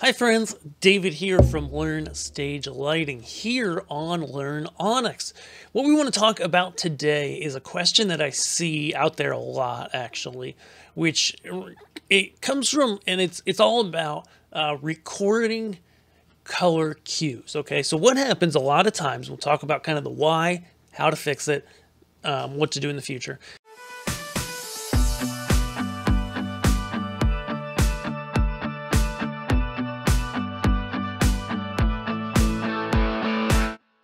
Hi friends, David here from Learn Stage Lighting here on Learn Onyx. What we want to talk about today is a question that I see out there a lot actually, which it comes from and it's it's all about uh, recording color cues. Okay, so what happens a lot of times, we'll talk about kind of the why, how to fix it, um, what to do in the future.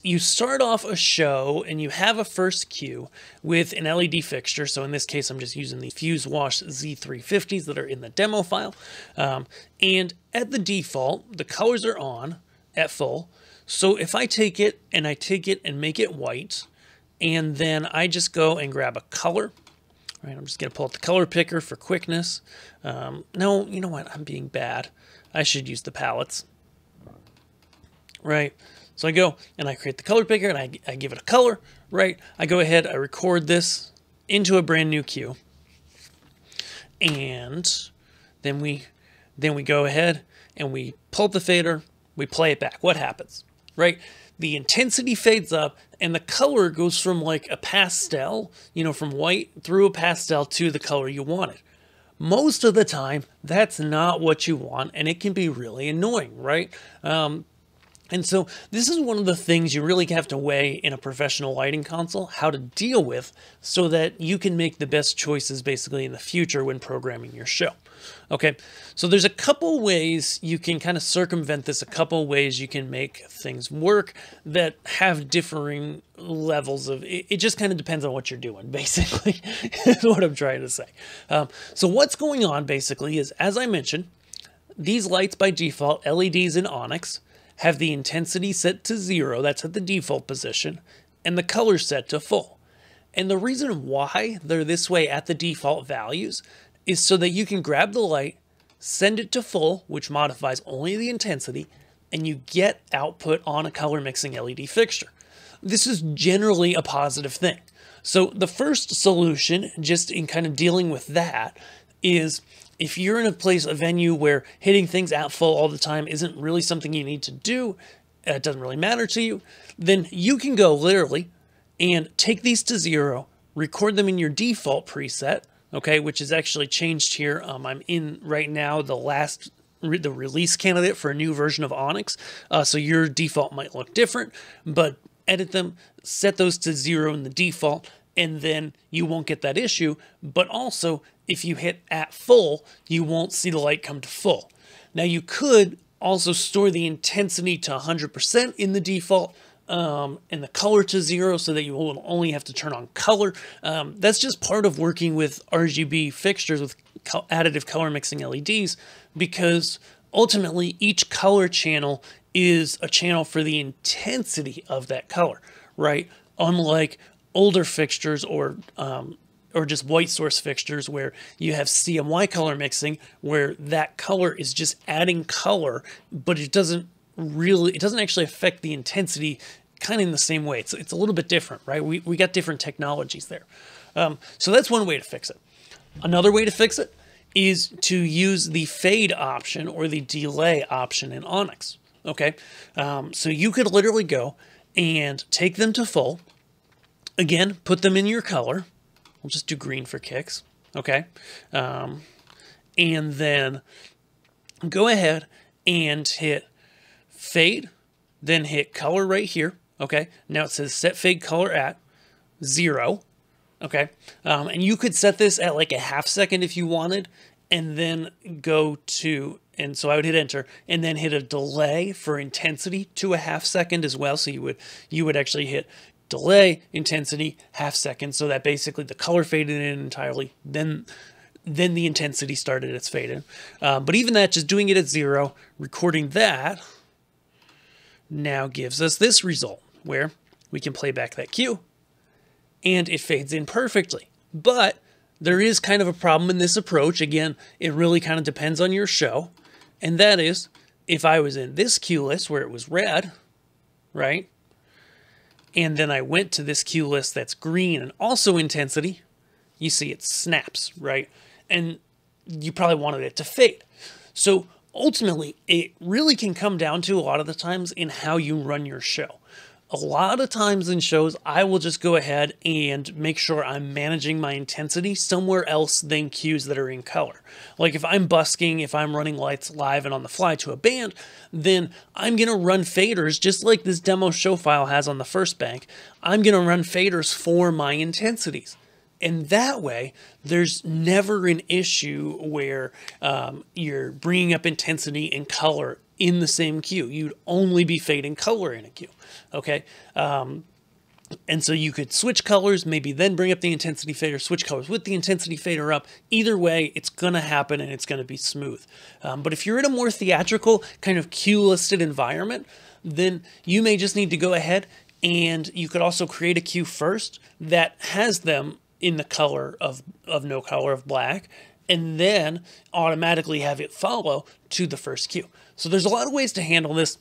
You start off a show and you have a first cue with an LED fixture. So in this case, I'm just using the Fuze Wash Z350s that are in the demo file. Um, and at the default, the colors are on at full. So if I take it and I take it and make it white, and then I just go and grab a color, right? I'm just going to pull out the color picker for quickness. Um, no, you know what? I'm being bad. I should use the palettes, right? So I go and I create the color picker and I, I give it a color, right? I go ahead, I record this into a brand new cue. And then we then we go ahead and we pull the fader, we play it back. What happens? Right? The intensity fades up and the color goes from like a pastel, you know, from white through a pastel to the color you wanted. Most of the time, that's not what you want, and it can be really annoying, right? Um, and so this is one of the things you really have to weigh in a professional lighting console, how to deal with so that you can make the best choices basically in the future when programming your show. Okay, so there's a couple ways you can kind of circumvent this, a couple ways you can make things work that have differing levels of, it, it just kind of depends on what you're doing, basically, is what I'm trying to say. Um, so what's going on basically is, as I mentioned, these lights by default, LEDs in Onyx, have the intensity set to zero, that's at the default position, and the color set to full. And the reason why they're this way at the default values is so that you can grab the light, send it to full, which modifies only the intensity, and you get output on a color mixing LED fixture. This is generally a positive thing. So the first solution, just in kind of dealing with that, is if you're in a place, a venue where hitting things at full all the time isn't really something you need to do, it doesn't really matter to you, then you can go literally and take these to zero, record them in your default preset, okay, which is actually changed here. Um, I'm in right now the last the release candidate for a new version of Onyx, uh, so your default might look different, but edit them, set those to zero in the default, and then you won't get that issue. But also, if you hit at full, you won't see the light come to full. Now you could also store the intensity to 100% in the default um, and the color to zero so that you will only have to turn on color. Um, that's just part of working with RGB fixtures with co additive color mixing LEDs because ultimately each color channel is a channel for the intensity of that color, right? Unlike older fixtures or um, or just white source fixtures where you have CMY color mixing where that color is just adding color, but it doesn't really, it doesn't actually affect the intensity kind of in the same way. It's, it's a little bit different, right? We, we got different technologies there. Um, so that's one way to fix it. Another way to fix it is to use the fade option or the delay option in Onyx. Okay, um, so you could literally go and take them to full. Again, put them in your color. We'll just do green for kicks. Okay. Um, and then go ahead and hit fade, then hit color right here. Okay. Now it says set fade color at zero. Okay. Um, and you could set this at like a half second if you wanted, and then go to, and so I would hit enter and then hit a delay for intensity to a half second as well. So you would, you would actually hit delay intensity half second so that basically the color faded in entirely then then the intensity started its fading. Um, but even that just doing it at zero recording that now gives us this result where we can play back that cue and it fades in perfectly. But there is kind of a problem in this approach. Again it really kind of depends on your show. And that is if I was in this cue list where it was red right and then I went to this cue list that's green and also intensity, you see it snaps, right? And you probably wanted it to fade. So ultimately, it really can come down to a lot of the times in how you run your show. A lot of times in shows, I will just go ahead and make sure I'm managing my intensity somewhere else than cues that are in color. Like if I'm busking, if I'm running lights live and on the fly to a band, then I'm going to run faders just like this demo show file has on the first bank. I'm going to run faders for my intensities. And that way, there's never an issue where um, you're bringing up intensity and color in the same cue. You'd only be fading color in a cue. Okay. Um, and so you could switch colors, maybe then bring up the intensity fader, switch colors with the intensity fader up. Either way, it's going to happen and it's going to be smooth. Um, but if you're in a more theatrical, kind of cue listed environment, then you may just need to go ahead and you could also create a cue first that has them in the color of, of no color of black and then automatically have it follow to the first cue. So there's a lot of ways to handle this.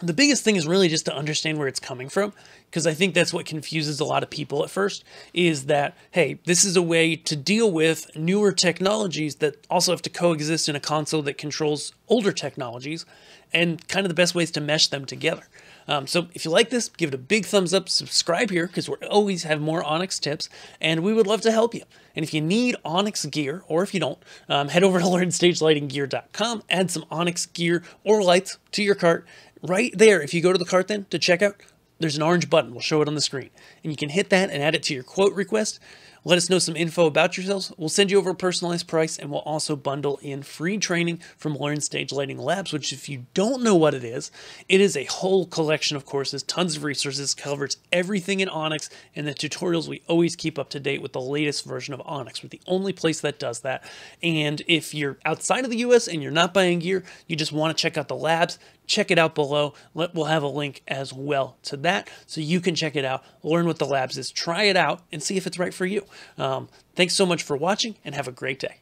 The biggest thing is really just to understand where it's coming from because I think that's what confuses a lot of people at first is that, hey, this is a way to deal with newer technologies that also have to coexist in a console that controls older technologies and kind of the best ways to mesh them together. Um, so if you like this, give it a big thumbs up, subscribe here because we always have more Onyx tips and we would love to help you. And if you need Onyx gear, or if you don't, um, head over to LearnStageLightingGear.com, add some Onyx gear or lights to your cart. Right there, if you go to the cart then to check out, there's an orange button. We'll show it on the screen. And you can hit that and add it to your quote request. Let us know some info about yourselves. We'll send you over a personalized price and we'll also bundle in free training from Learn Stage Lighting Labs, which if you don't know what it is, it is a whole collection of courses, tons of resources, covers everything in Onyx and the tutorials we always keep up to date with the latest version of Onyx. We're the only place that does that. And if you're outside of the US and you're not buying gear, you just want to check out the labs, check it out below. We'll have a link as well to that so you can check it out, learn what the labs is, try it out, and see if it's right for you. Um, thanks so much for watching and have a great day.